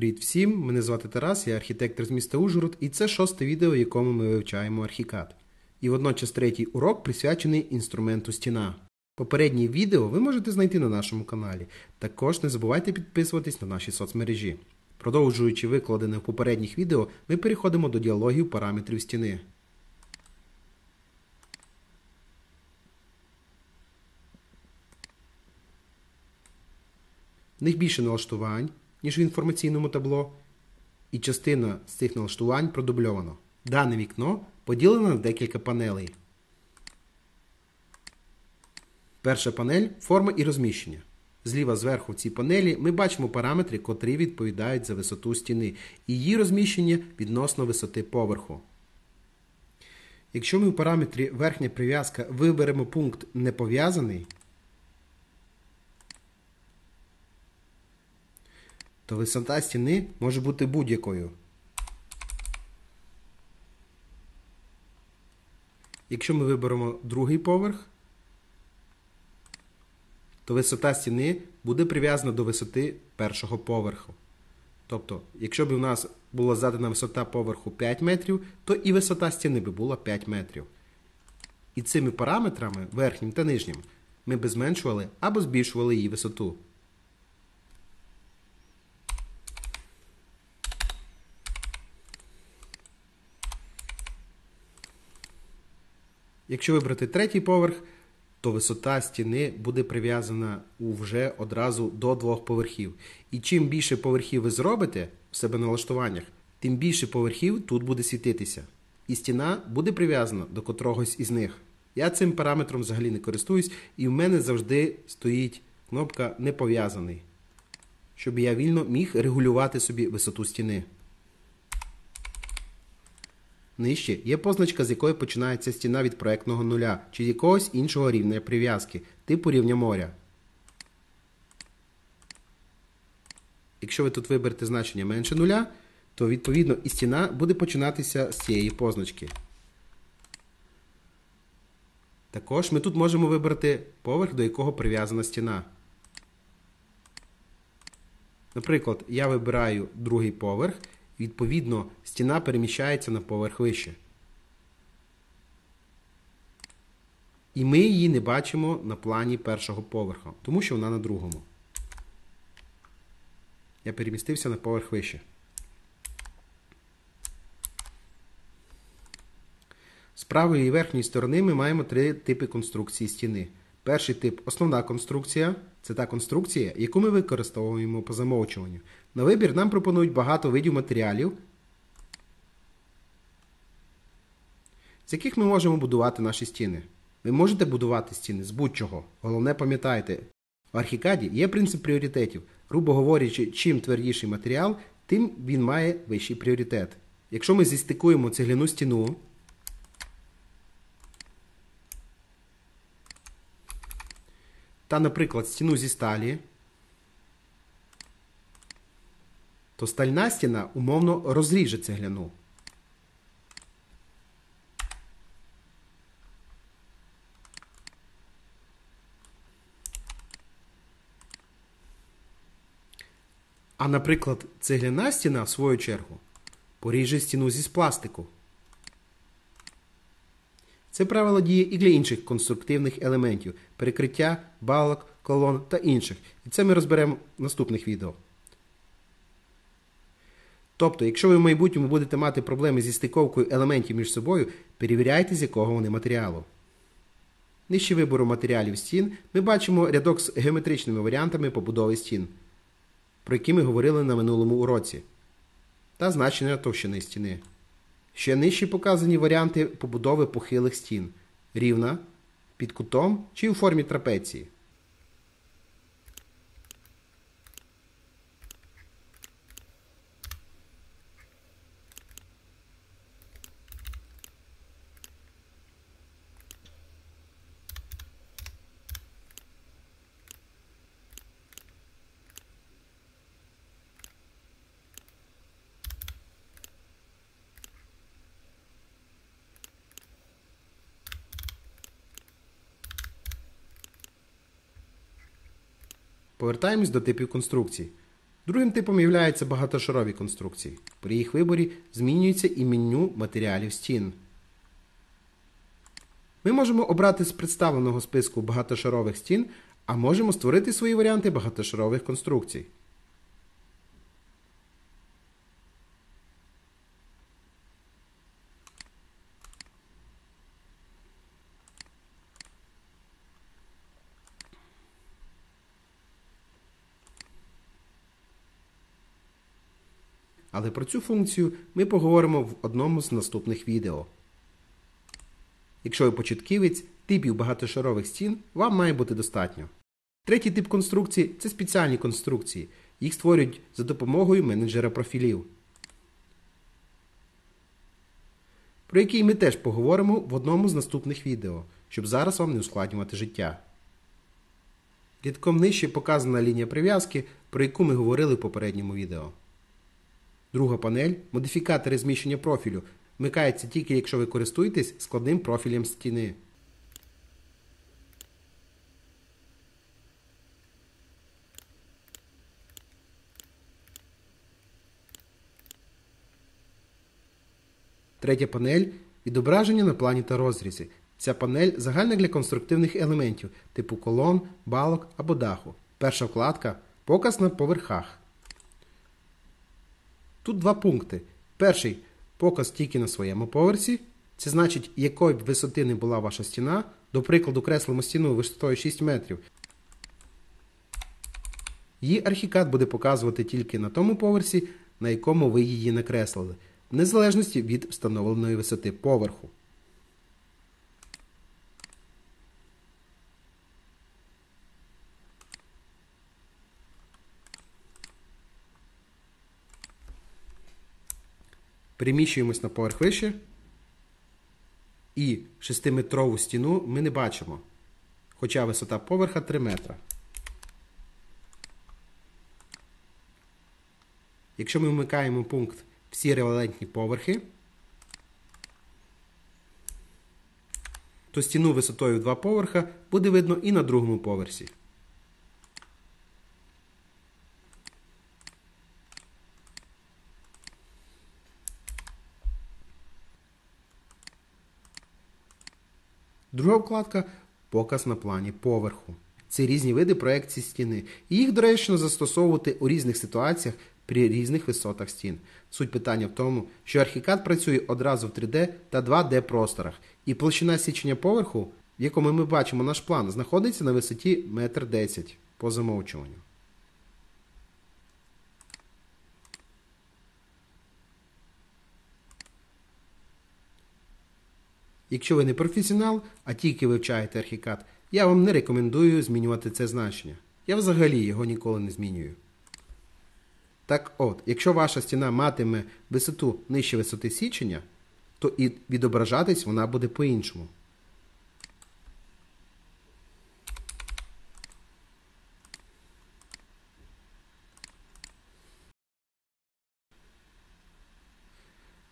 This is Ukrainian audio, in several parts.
Привіт всім! Мене звати Тарас, я архітектор з міста Ужгород, і це шосте відео, в якому ми вивчаємо архікад. І водночас третій урок присвячений інструменту стіна. Попереднє відео ви можете знайти на нашому каналі. Також не забувайте підписуватись на наші соцмережі. Продовжуючи викладене в попередніх відео, ми переходимо до діалогів параметрів стіни. В них більше налаштувань, ніж в інформаційному табло, і частина з цих налаштувань продубльовано. Дане вікно поділено на декілька панелей. Перша панель форма і розміщення. Зліва зверху в цій панелі ми бачимо параметри, котрі відповідають за висоту стіни, і її розміщення відносно висоти поверху. Якщо ми в параметрі верхня прив'язка виберемо пункт непов'язаний, то висота стіни може бути будь-якою. Якщо ми виберемо другий поверх, то висота стіни буде прив'язана до висоти першого поверху. Тобто, якщо б у нас була задана висота поверху 5 метрів, то і висота стіни би була 5 метрів. І цими параметрами, верхнім та нижнім, ми би зменшували або збільшували її висоту. Якщо вибрати третій поверх, то висота стіни буде прив'язана вже одразу до двох поверхів. І чим більше поверхів ви зробите в себе на налаштуваннях, тим більше поверхів тут буде світитися. І стіна буде прив'язана до котрогось із них. Я цим параметром взагалі не користуюсь, і в мене завжди стоїть кнопка не пов'язаний, щоб я вільно міг регулювати собі висоту стіни. Нижче є позначка, з якої починається стіна від проектного нуля чи якогось іншого рівня прив'язки, типу рівня моря. Якщо ви тут виберете значення менше нуля, то відповідно і стіна буде починатися з цієї позначки. Також ми тут можемо вибрати поверх, до якого прив'язана стіна. Наприклад, я вибираю другий поверх Відповідно, стіна переміщається на поверх вище. І ми її не бачимо на плані першого поверха, тому що вона на другому. Я перемістився на поверх вище. З правої і верхньої сторони ми маємо три типи конструкції стіни. Перший тип основна конструкція це та конструкція, яку ми використовуємо по замовчуванню. На вибір нам пропонують багато видів матеріалів, з яких ми можемо будувати наші стіни. Ви можете будувати стіни з будь-чого. Головне, пам'ятайте, в архікаді є принцип пріоритетів. Грубо говорячи, чим твердіший матеріал, тим він має вищий пріоритет. Якщо ми зістикуємо цегляну стіну, та, наприклад, стіну зі сталі, то стальна стіна умовно розріже цегляну. А, наприклад, цегляна стіна, в свою чергу, поріже стіну зі пластику. Це правило діє і для інших конструктивних елементів перекриття, балок, колон та інших. І це ми розберемо в наступних відео. Тобто, якщо ви в майбутньому будете мати проблеми зі стиковкою елементів між собою, перевіряйте, з якого вони матеріалу. Нижче вибору матеріалів стін ми бачимо рядок з геометричними варіантами побудови стін, про які ми говорили на минулому уроці, та значення товщини стіни. Ще нижче показані варіанти побудови похилих стін рівна, під кутом чи у формі трапеції. Повертаємось до типів конструкцій. Другим типом являються багатошарові конструкції. При їх виборі змінюється і меню матеріалів стін. Ми можемо обрати з представленого списку багатошарових стін, а можемо створити свої варіанти багатошарових конструкцій. Але про цю функцію ми поговоримо в одному з наступних відео. Якщо ви початківець, типів багатошарових стін вам має бути достатньо. Третій тип конструкції це спеціальні конструкції. Їх створюють за допомогою менеджера профілів, про який ми теж поговоримо в одному з наступних відео, щоб зараз вам не ускладнювати життя. Рядком нижче показана лінія прив'язки, про яку ми говорили в попередньому відео. Друга панель модифікатори зміщення профілю вмикається тільки якщо ви користуєтесь складним профілем стіни. Третя панель відображення на плані та розрізі. Ця панель загальна для конструктивних елементів типу колон, балок або даху. Перша вкладка показ на поверхах. Тут два пункти. Перший показ тільки на своєму поверсі. Це значить, якої б висоти не була ваша стіна. До прикладу, креслимо стіну висотою 6 метрів. Її архікад буде показувати тільки на тому поверсі, на якому ви її накреслили, в незалежності від встановленої висоти поверху. Переміщуємось на поверх вище. І 6-метрову стіну ми не бачимо. Хоча висота поверха 3 метра. Якщо ми вмикаємо пункт всі релевантні поверхи, то стіну висотою 2 поверха буде видно і на другому поверсі. Друга вкладка показ на плані поверху. Це різні види проекції стіни. Їх доречно застосовувати у різних ситуаціях при різних висотах стін. Суть питання в тому, що архікад працює одразу в 3D та 2D просторах, і площина січення поверху, в якому ми бачимо наш план, знаходиться на висоті 1,10 м по замовчуванню. Якщо ви не професіонал, а тільки вивчаєте архікад, я вам не рекомендую змінювати це значення. Я взагалі його ніколи не змінюю. Так от, якщо ваша стіна матиме висоту нижче висоти січення, то і відображатись вона буде по-іншому.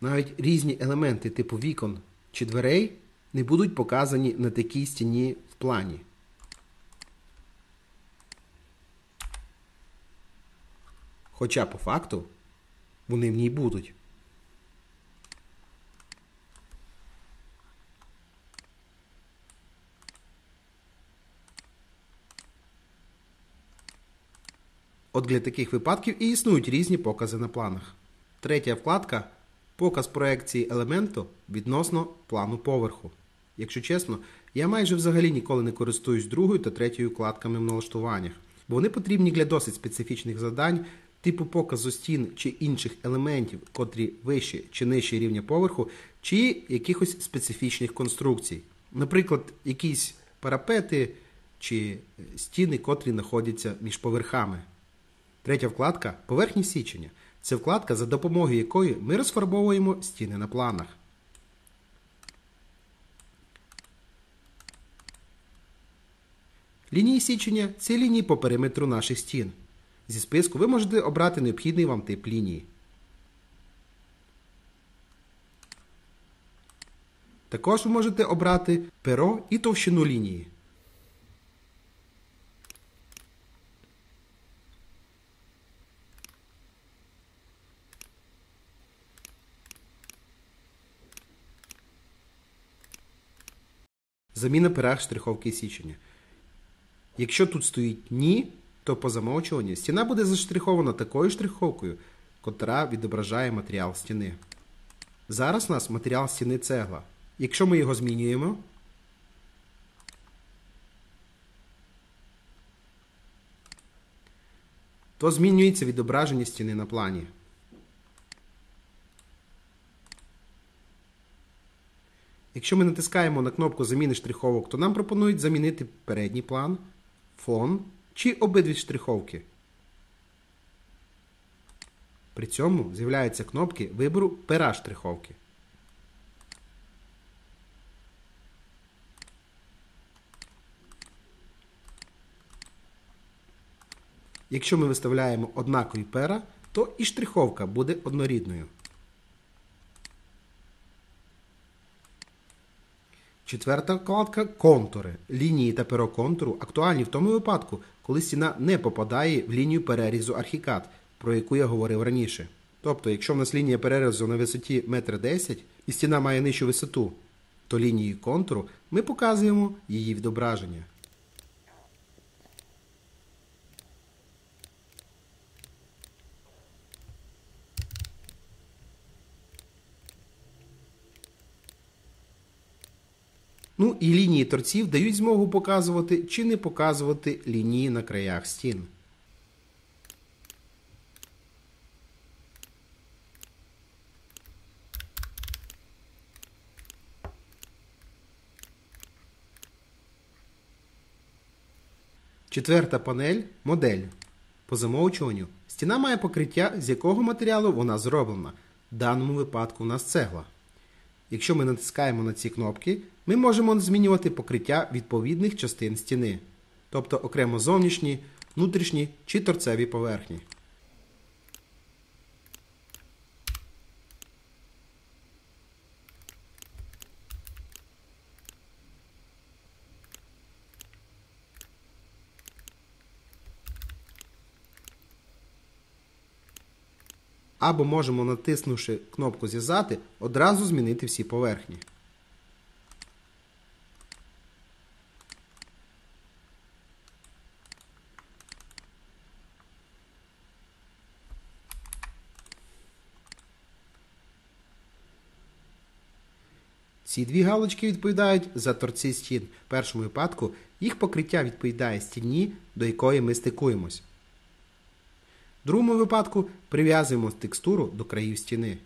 Навіть різні елементи типу вікон чи дверей не будуть показані на такій стіні в плані. Хоча по факту вони в ній будуть. От для таких випадків і існують різні покази на планах. Третя вкладка показ проекції елементу відносно плану поверху. Якщо чесно, я майже взагалі ніколи не користуюсь другою та третьою вкладками в налаштуваннях, бо вони потрібні для досить специфічних завдань, типу показу стін чи інших елементів, котрі вище чи нижче рівня поверху, чи якихось специфічних конструкцій. Наприклад, якісь парапети чи стіни, котрі знаходяться між поверхами. Третя вкладка поверхні січення. Це вкладка, за допомогою якої ми розфарбовуємо стіни на планах. Лінії січення це лінії по периметру наших стін. Зі списку ви можете обрати необхідний вам тип лінії. Також ви можете обрати перо і товщину лінії. Заміна пера штриховки січення. Якщо тут стоїть ні, то по замовчуванню стіна буде заштрихована такою штриховкою, котра відображає матеріал стіни. Зараз у нас матеріал стіни цегла. Якщо ми його змінюємо, то змінюється відображення стіни на плані. Якщо ми натискаємо на кнопку заміни штриховок, то нам пропонують замінити передній план, фон чи обидві штриховки. При цьому з'являються кнопки вибору пера штриховки. Якщо ми виставляємо однакові пера, то і штриховка буде однорідною. Четверта вкладка контури. Лінії та перо контуру актуальні в тому випадку, коли стіна не попадає в лінію перерізу архікад, про яку я говорив раніше. Тобто, якщо в нас лінія перерізу на висоті 1,10 м і стіна має нижчу висоту, то лінією контуру ми показуємо її відображення. Ну і лінії торців дають змогу показувати чи не показувати лінії на краях стін. Четверта панель модель. По замовчуванню стіна має покриття, з якого матеріалу вона зроблена. В даному випадку у нас цегла. Якщо ми натискаємо на ці кнопки, ми можемо змінювати покриття відповідних частин стіни, тобто окремо зовнішні, внутрішні чи торцеві поверхні. Або можемо, натиснувши кнопку Зв'язати, одразу змінити всі поверхні. Ці дві галочки відповідають за торці стін. В першому випадку їх покриття відповідає стіні, до якої ми стикуємось. В другому випадку прив'язуємо текстуру до країв стіни.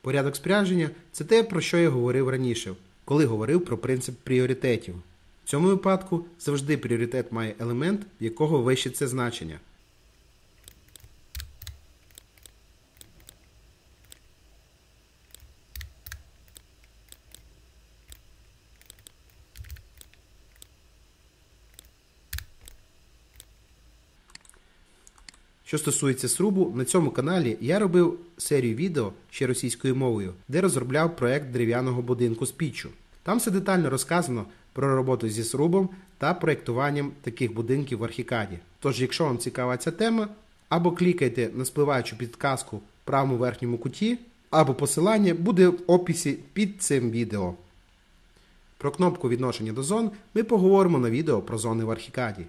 Порядок спряження це те, про що я говорив раніше, коли говорив про принцип пріоритетів. В цьому випадку завжди пріоритет має елемент, в якого вище це значення. Що стосується срубу, на цьому каналі я робив серію відео ще російською мовою, де розробляв проект дерев'яного будинку з піччю. Там все детально розказано про роботу зі срубом та проєктуванням таких будинків в архікаді. Тож, якщо вам цікава ця тема, або клікайте на спливаючу підказку в правому верхньому куті, або посилання буде в описі під цим відео. Про кнопку відношення до зон ми поговоримо на відео про зони в архікаді.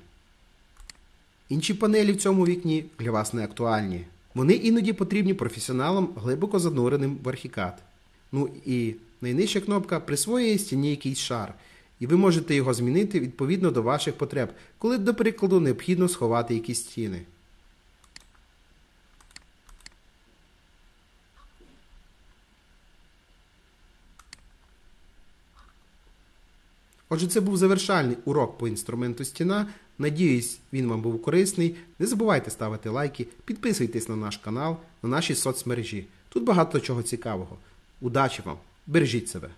Інші панелі в цьому вікні для вас не актуальні. Вони іноді потрібні професіоналам, глибоко зануреним в архікад. Ну і найнижча кнопка присвоює стіні якийсь шар, і ви можете його змінити відповідно до ваших потреб, коли, до прикладу, необхідно сховати якісь стіни. Отже, це був завершальний урок по інструменту стіна. Надіюсь, він вам був корисний. Не забувайте ставити лайки, підписуйтесь на наш канал, на наші соцмережі. Тут багато чого цікавого. Удачі вам! Бережіть себе!